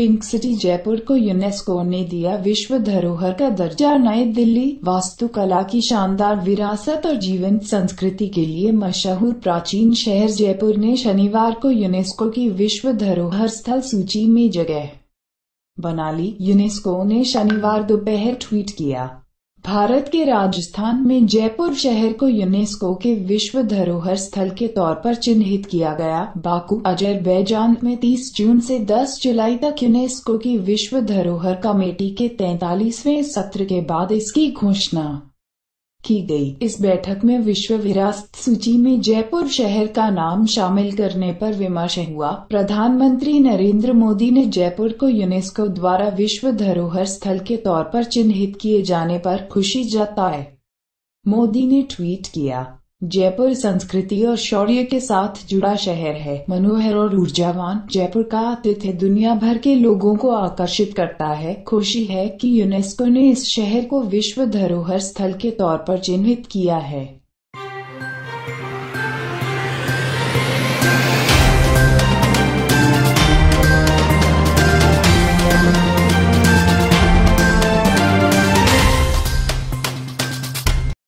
Pink city Jaipur को UNESCO ने दिया विश्व धरोहर का दर्जा। नई दिल्ली, वास्तुकला की शानदार विरासत और जीवन संस्कृति के लिए मशहूर प्राचीन शहर जयपुर ने शनिवार को यूनेस्को की विश्व धरोहर स्थल सूची में जगह बना ली यूनेस्को ने शनिवार दोपहर ट्वीट किया। भारत के राजस्थान में जयपुर शहर को यूनेस्को के विश्व धरोहर स्थल के तौर पर चिन्हित किया गया। बाकू, अजरबैजान में 30 जून से 10 जुलाई तक यूनेस्को की विश्व धरोहर कमेटी के 43वें सत्र के बाद इसकी घोषणा। की गई। इस बैठक में विश्व विरासत सूची में जयपुर शहर का नाम शामिल करने पर विमर्श हुआ। प्रधानमंत्री नरेंद्र मोदी ने जयपुर को यूनेस्को द्वारा विश्व धरोहर स्थल के तौर पर चिन्हित किए जाने पर खुशी जताए मोदी ने ट्वीट किया। जयपुर संस्कृति और शौर्य के साथ जुड़ा शहर है। मनोहर और ऊर्जावान जयपुर का आतिथ्य दुनिया भर के लोगों को आकर्षित करता है। खुशी है कि यूनेस्को ने इस शहर को विश्व धरोहर स्थल के तौर पर चिन्हित किया है।